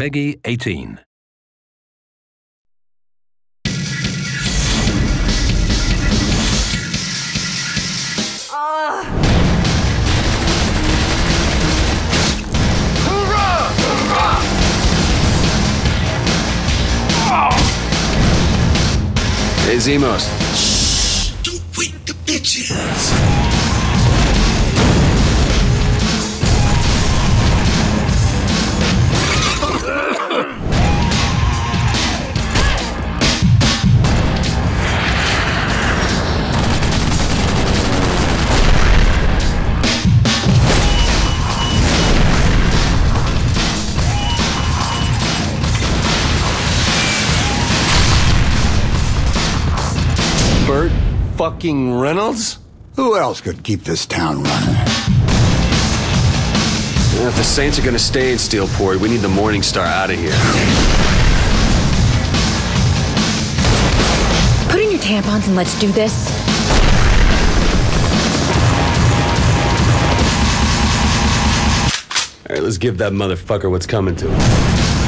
Peggy 18. Hey, Zimos. Don't wake the bitches. Burt fucking Reynolds? Who else could keep this town running? If the Saints are gonna stay in Steelport, we need the Morningstar out of here. Put in your tampons and let's do this. All right, let's give that motherfucker what's coming to him.